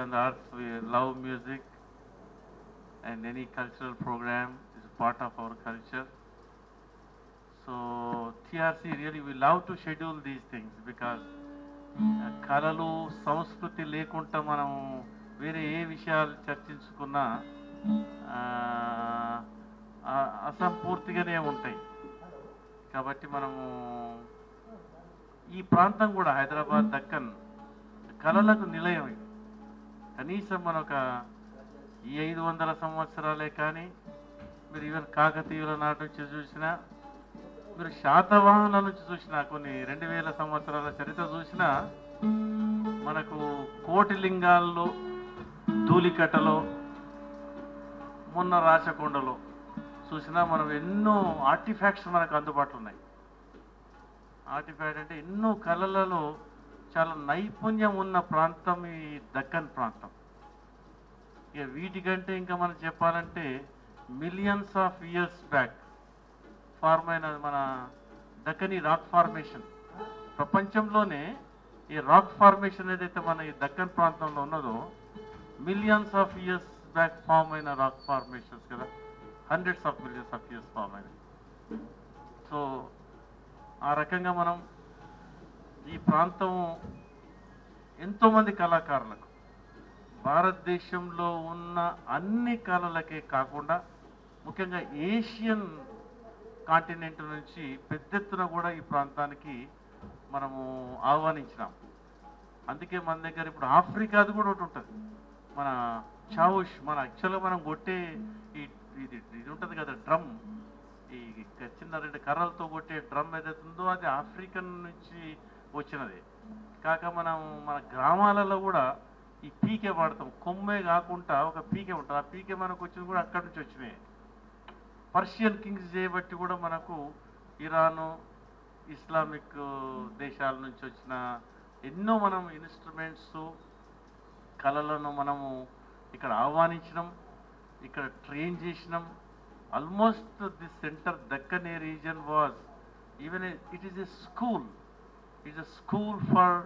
on the earth, we love music and any cultural program is part of our culture. So TRC really we love to schedule these things because ఆ, కళలు సంస్కృతి లేకుండా మనం వేరే ఏ విషయాలు చర్చించుకున్నా ఆ, ఆ, అసంపూర్తిగానే ఉంటాయి కాబట్టి మనము ఈ ప్రాంతం కూడా హైదరాబాద్ దక్కన్ కళలకు నిలయం ఇది. కనీసం మన ఒక ఈ ఐదు వందల సంవత్సరాలే కానీ మీరు ఈవెన్ కాకతీయుల నాటి నుంచి చూసినా మీరు శాతవాహనుల నుంచి చూసినా కొన్ని రెండు వేల సంవత్సరాల చరిత్ర చూసినా మనకు కోటి లింగాల్లో ధూళికట్టలో మొన్న రాచకొండలో చూసినా మనం ఎన్నో ఆర్టిఫాక్ట్స్ మనకు అందుబాటులో ఉన్నాయి. ఆర్టిఫాక్ట్ అంటే ఎన్నో కళలలో చాలా నైపుణ్యం ఉన్న ప్రాంతం ఈ దక్కన్ ప్రాంతం. ఇక వీటికంటే ఇంకా మనం చెప్పాలంటే millions of years back form అయిన మన దక్కని రాక్ ఫార్మేషన్ ప్రపంచంలోనే ఈ రాక్ ఫార్మేషన్ ఏదైతే మన ఈ దక్కన్ ప్రాంతంలో ఉన్నదో millions of years back form అయిన రాక్ ఫార్మేషన్స్ కదా. Hundreds of millions of years form అయినాయి సో ఆ రకంగా మనం ఈ ప్రాంతం ఎంతోమంది కళాకారులకు భారతదేశంలో ఉన్న అన్ని కళలకే కాకుండా ముఖ్యంగా ఏషియన్ కాంటినెంట్ నుంచి పెద్ద ఎత్తున కూడా ఈ ప్రాంతానికి మనము ఆహ్వానించినాం. అందుకే మన దగ్గర ఇప్పుడు ఆఫ్రికాది కూడా ఒకటి ఉంటుంది. మన చావుష్ మన యాక్చువల్గా మనం కొట్టే ఈ ఇది ఇది ఉంటుంది కదా డ్రమ్. ఈ చిన్న రెండు కర్రలతో కొట్టే డ్రమ్ ఏదైతే ఉందో అది ఆఫ్రికన్ నుంచి వచ్చినది. కాక మనం మన గ్రామాలలో కూడా ఈ పీకే వాడతాం. కొమ్మే కాకుండా ఒక పీకే ఉంటుంది. ఆ పీకే మనకు వచ్చింది కూడా అక్కడి నుంచి వచ్చినాయి పర్షియన్ కింగ్స్ చేయబట్టి కూడా మనకు ఇరాను ఇస్లామిక్ దేశాల నుంచి వచ్చిన ఎన్నో మనం ఇన్స్ట్రుమెంట్స్ కళలను మనము ఇక్కడ ఆహ్వానించడం ఇక్కడ ట్రైన్ చేసినాం. Almost the center Deccan a region was even it is a school. It's a school for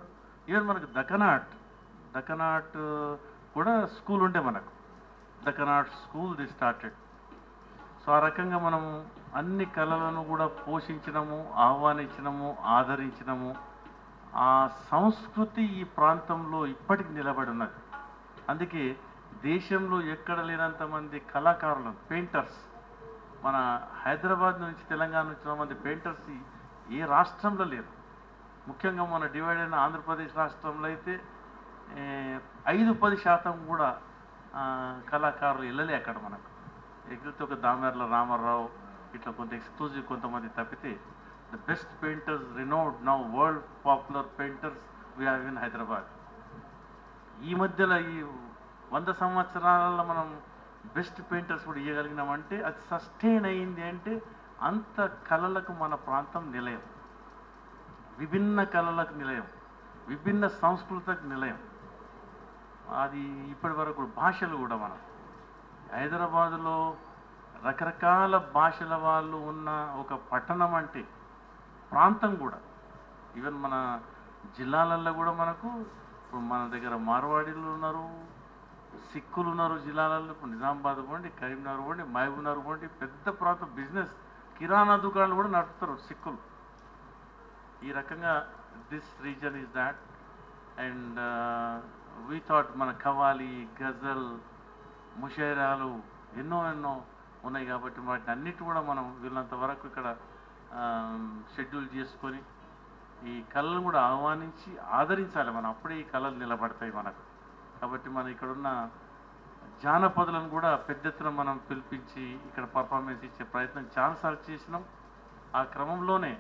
even మనకు దక్కన్ ఆర్ట్ దక్కనాట్ కూడా స్కూల్ ఉండే మనకు. Deccan art school the started. So ఆ రకంగా మనము అన్ని కళలను కూడా పోషించినము ఆహ్వానించినము ఆదరించినము. ఆ సంస్కృతి ఈ ప్రాంతంలో ఇప్పటికి నిలబడి ఉన్నది. అందుకే దేశంలో ఎక్కడ లేనంత మంది కళాకారులు పెయింటర్స్ మన హైదరాబాద్ నుంచి తెలంగాణ నుంచి మంది పెయింటర్స్ ఏ రాష్ట్రంలో లేరు. ముఖ్యంగా మన డివైడ్ అయిన ఆంధ్రప్రదేశ్ రాష్ట్రంలో అయితే ఐదు పది శాతం కూడా కళాకారులు వెళ్ళలే అక్కడ మనకు. ఎగ్జిట్ ఒక దామెర్ల రామారావు ఇట్లా కొంత ఎక్స్క్లూజివ్ కొంతమంది తప్పితే the best painters renowned now world popular painters we have in Hyderabad ఈ మధ్యలో ఈ వంద సంవత్సరాలలో మనం బెస్ట్ పెయింటర్స్ కూడా ఇవ్వగలిగినామంటే అది సస్టైన్ అయింది అంటే అంత కళలకు మన ప్రాంతం నిలయం. విభిన్న కళలకు నిలయం. విభిన్న సంస్కృతకు నిలయం. అది ఇప్పటి వరకు భాషలు కూడా మనం హైదరాబాదులో రకరకాల భాషల వాళ్ళు ఉన్న ఒక పట్టణం అంటే ప్రాంతం కూడా. ఈవెన్ మన జిల్లాలలో కూడా మనకు ఇప్పుడు మన దగ్గర మార్వాడీలు ఉన్నారు సిక్కులు ఉన్నారు జిల్లాలలో ఇప్పుడు నిజామాబాద్ పోండి కరీంనగర్ పోండి మహబూబ్నగర్ పోండి పెద్ద ప్రాంతం బిజినెస్ కిరాణా దుకాణాలు కూడా నడుపుతారు సిక్కులు. ఈ రకంగా this region is that and we thought మన కవాలి గజల్ ముషైరాలు ఎన్నో ఎన్నో ఉన్నాయి కాబట్టి వాటిని అన్నిటి కూడా మనం వీళ్ళంత వరకు ఇక్కడ షెడ్యూల్ చేసుకొని ఈ కళలను కూడా ఆహ్వానించి ఆదరించాలి మనం. అప్పుడే ఈ కళలు నిలబడతాయి మనకు. కాబట్టి మనం ఇక్కడున్న జానపదులను కూడా పెద్ద ఎత్తున మనం పిలిపించి ఇక్కడ పర్ఫార్మెన్స్ ఇచ్చే ప్రయత్నం చాలాసార్లు చేసినాం. ఆ క్రమంలోనే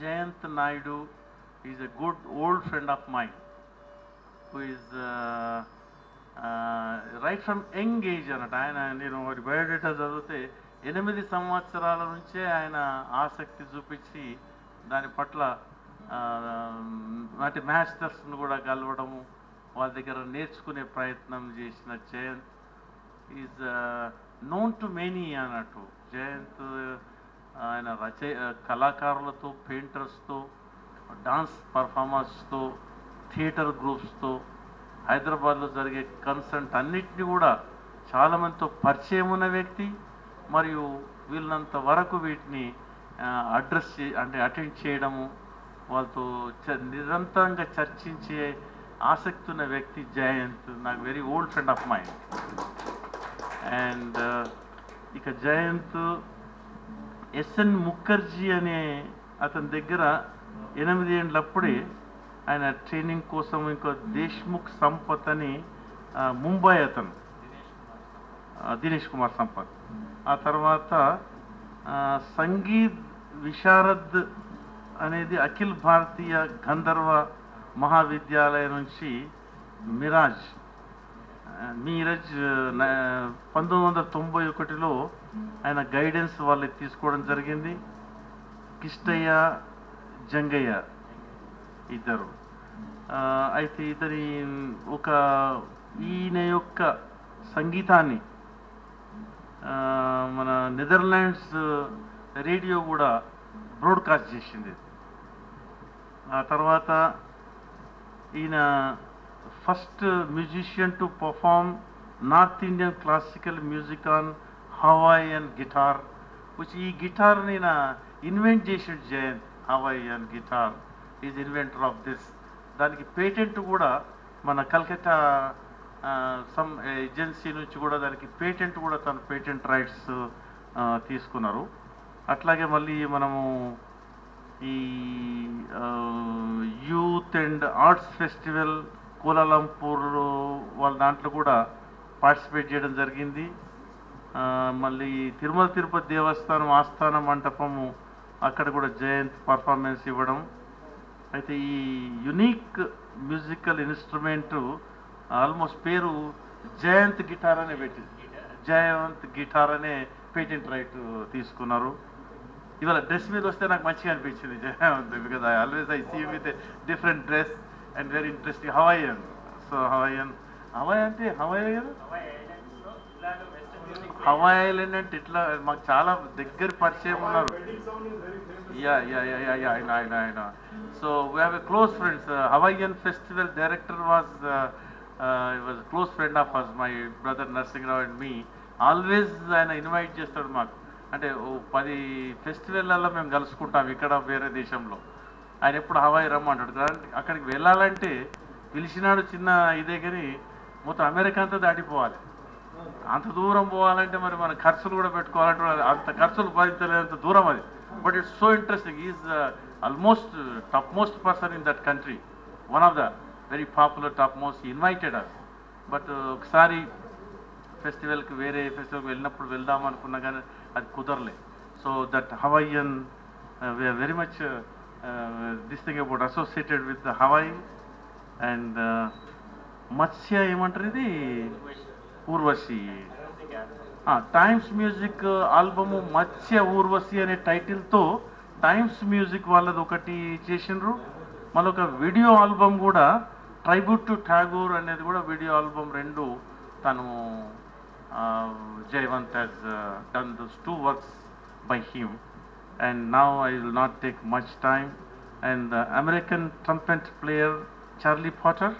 Jayant Naidu is a good old friend of mine who is right from young age అనట. ఆయన నేను వారి బయోడేటా చదివితే ఎనిమిది సంవత్సరాల నుంచే ఆయన ఆసక్తి చూపించి దాని పట్ల వాటి మాస్టర్స్ను కూడా కలవడము వాళ్ళ దగ్గర నేర్చుకునే ప్రయత్నం చేసిన Jayant. Is known to many అన్నట్టు. జయంత్ ఆయన రచయ కళాకారులతో పెయింటర్స్తో డాన్స్ పర్ఫార్మర్స్తో థియేటర్ గ్రూప్స్తో హైదరాబాద్లో జరిగే కన్సర్ట్ అన్నిటినీ కూడా చాలామందితో పరిచయం ఉన్న వ్యక్తి మరియు వీళ్ళంత వరకు వీటిని అడ్రస్ అంటే అటెండ్ చేయడము వాళ్ళతో చ- నిరంతరంగా చర్చించే ఆసక్తి ఉన్న వ్యక్తి జయంత్ నాకు very old friend of mine. And ఇక జయంత్ ఎస్ఎన్ ముఖర్జీ అనే అతని దగ్గర ఎనిమిది ఏండ్లప్పుడే ఆయన ట్రైనింగ్ కోసం ఇంకో దేశ్ముఖ్ సంపత్ అని ముంబై అతను. దినేష్ కుమార్ సంపత్. ఆ తర్వాత సంగీత్ విశారద్ అనేది అఖిల్ భారతీయ గంధర్వ మహావిద్యాలయం నుంచి మిరాజ్ మీరజ్ పంతొమ్మిది వందల తొంభై ఒకటిలో ఆయన గైడెన్స్ వాళ్ళు తీసుకోవడం జరిగింది. కిష్టయ్య జంగయ్య. ఇద్దరు. అయితే ఇతని ఒక ఈయన యొక్క సంగీతాన్ని మన నెదర్లాండ్స్ రేడియో కూడా బ్రాడ్కాస్ట్ చేసింది. ఆ తర్వాత ఈయన first musician to perform north Indian classical music on Hawaiian guitar వచ్చి ఈ గిటార్ ఈయన ఇన్వెంట్ చేసాడు Jayant Hawaiian guitar. Is inventor of this దానికి పేటెంట్ కూడా మన కల్కత్తా సమ్ ఏజెన్సీ నుంచి కూడా దానికి పేటెంట్ కూడా తన పేటెంట్ రైట్స్ తీసుకున్నారు. అట్లాగే మళ్ళీ మనము ఈ youth and arts festival Kuala Lumpur వాళ్ళ దాంట్లో కూడా పార్టిసిపేట్ చేయడం జరిగింది. మళ్ళీ తిరుమల తిరుపతి దేవస్థానం ఆస్థాన మంటపము అక్కడ కూడా జయంత్ పర్ఫార్మెన్స్ ఇవ్వడం. అయితే ఈ యునీక్ మ్యూజికల్ ఇన్స్ట్రుమెంట్ ఆల్మోస్ట్ పేరు జయంత్ గిటార్ అనే పెట్టింది. జయంత్ గిటార్ అనే పేటెంట్ రైట్ తీసుకున్నారు. ఇవాళ డ్రెస్ మీద వస్తే నాకు మంచిగా అనిపించింది Jayant because I always I see with different dress and very interesting Hawaiian so Hawaiian Hawaii అంటే హవాయ్ కదా హవాయ్ ఐలాండ్ అంటే ఇట్లా మాకు చాలా దగ్గర పరిచయం ఉన్నారు Yeah, హమాయిల్ ఏంటంటే ఇట్లా మాకు చాలా దగ్గర పరిచయం ఉన్నారు. ఆయన ఆయన ఆయన so we have a close friends Hawaiian festival director was was close friend of us my brother Narsingrao and me always ఆయన ఇన్వైట్ చేస్తాడు మాకు. అంటే ఓ పది ఫెస్టివల్లలో మేము కలుసుకుంటాం ఇక్కడ వేరే దేశంలో. ఆయన ఎప్పుడు హవాయి రమ్మంటాడు. అక్కడికి వెళ్ళాలంటే పిలిచినాడు చిన్న ఇదే కానీ మొత్తం అమెరికా అంతా దాటిపోవాలి. అంత దూరం పోవాలంటే మరి మన ఖర్చులు కూడా పెట్టుకోవాలంటే అంత ఖర్చులు భరించలేనంత దూరం అది. But it's so interesting is almost top most person in that country one of the very popular top most invited us but ఒకసారి ఫెస్టివల్కి వేరే ఫెస్టివల్కి వెళ్ళినప్పుడు వెళ్దాం అనుకున్నా కానీ అది కుదరలే. So that Hawaiian we are very much this thing about associated with Hawaii and మత్స్య ఏమంటారు ఇది? ఊర్వశి. టైమ్స్ మ్యూజిక్ ఆల్బము మత్స్య ఊర్వశి అనే టైటిల్తో టైమ్స్ మ్యూజిక్ వాళ్ళది ఒకటి చేసిండ్రు. మళ్ళొక వీడియో ఆల్బమ్ కూడా ట్రైబ్యూట్ టు ఠాగూర్ అనేది కూడా వీడియో ఆల్బమ్ రెండు తను Jayavant has done those two works by him and now I will not take much time and American trumpet player Charlie Potter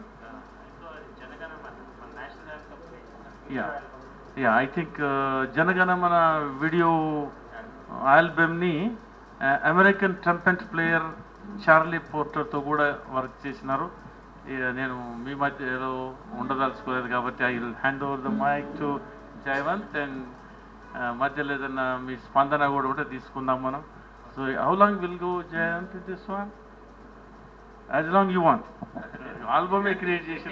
yeah yeah I think Jana Gana Mana video ఆల్బమ్ని American trumpet player Charlie పోర్టర్తో కూడా work చేసినారు. నేను మీ మధ్యలో ఉండదలుచుకోలేదు కాబట్టి I will hand over the mike to Jayavant and మధ్యలో ఏదన్నా మీ స్పందన కూడా ఉంటే తీసుకుందాం మనం. So how long will go Jayant this one as long you want ఆల్బమే create చేసి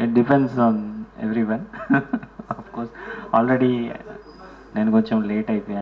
it depends on every one of course already నేను కొంచెం లేట్ అయిపోయాను